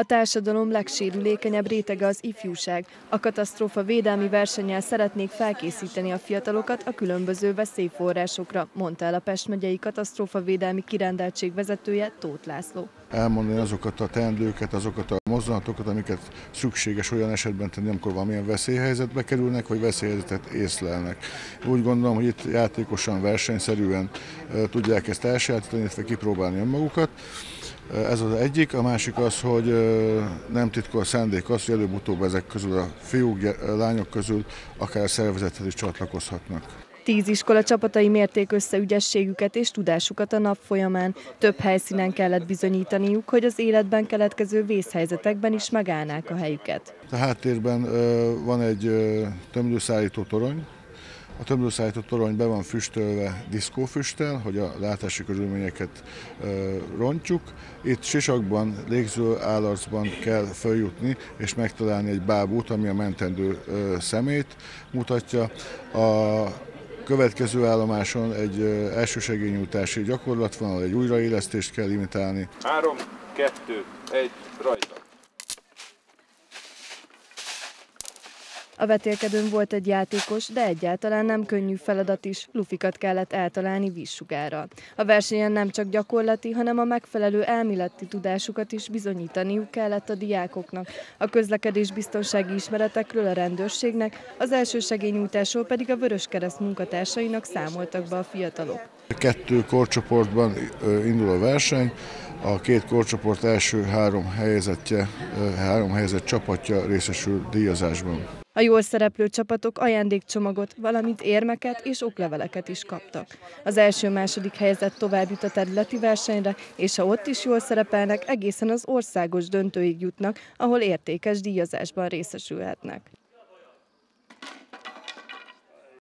A társadalom legsérülékenyebb rétege az ifjúság. A katasztrófa védelmi versennyel szeretnék felkészíteni a fiatalokat a különböző veszélyforrásokra, mondta el a Pest megyei katasztrófa védelmi kirendeltség vezetője Tóth László. Elmondani azokat a teendőket, azokat a mozdulatokat, amiket szükséges olyan esetben tenni, amikor valamilyen veszélyhelyzetbe kerülnek, vagy veszélyhelyzetet észlelnek. Úgy gondolom, hogy itt játékosan, versenyszerűen tudják ezt elsajátítani, illetve kipróbálni önmagukat. Ez az egyik, a másik az, hogy nem titkol szándék az, hogy előbb-utóbb ezek közül a fiúk, lányok közül akár szervezethez is csatlakozhatnak. Tíz iskola csapatai mérték össze ügyességüket és tudásukat a nap folyamán. Több helyszínen kellett bizonyítaniuk, hogy az életben keletkező vészhelyzetekben is megállnák a helyüket. A háttérben van egy tömlőszállító torony, a tömlőszállító torony be van füstölve diszkófüsttel, hogy a látási körülményeket rontjuk. Itt sisakban, légző állarcban kell följutni és megtalálni egy bábút, ami a mentendő szemét mutatja. A következő állomáson egy elsősegélynyújtási gyakorlat van, egy újraélesztést kell imitálni. 3, 2, 1, rajta! A vetélkedőn volt egy játékos, de egyáltalán nem könnyű feladat is, lufikat kellett eltalálni vízsugárral. A versenyen nem csak gyakorlati, hanem a megfelelő elméleti tudásukat is bizonyítaniuk kellett a diákoknak. A közlekedés biztonsági ismeretekről a rendőrségnek, az első segélynyújtásról pedig a Vöröskereszt munkatársainak számoltak be a fiatalok. Kettő korcsoportban indul a verseny, a két korcsoport első három helyezettje, három helyezett csapatja részesül díjazásban. A jól szereplő csapatok ajándékcsomagot, valamint érmeket és okleveleket is kaptak. Az első-második helyzet tovább jut a területi versenyre, és ha ott is jól szerepelnek, egészen az országos döntőig jutnak, ahol értékes díjazásban részesülhetnek.